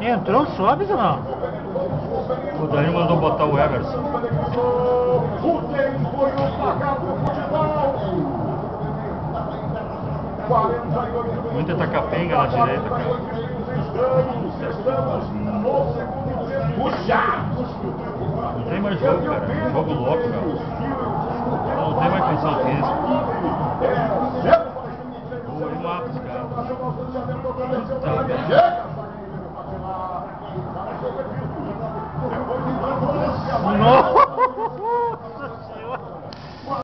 Entrou, sobe ou não? O Danilo mandou botar o Everson. O tempo foi o placar do futebol. 48 Muita tacapenga na direita, cara. Estamos, no segundo tempo. Puxados. Não tem mais jogo, cara. Jogo louco, cara. papos, cara. Tá. Nossa!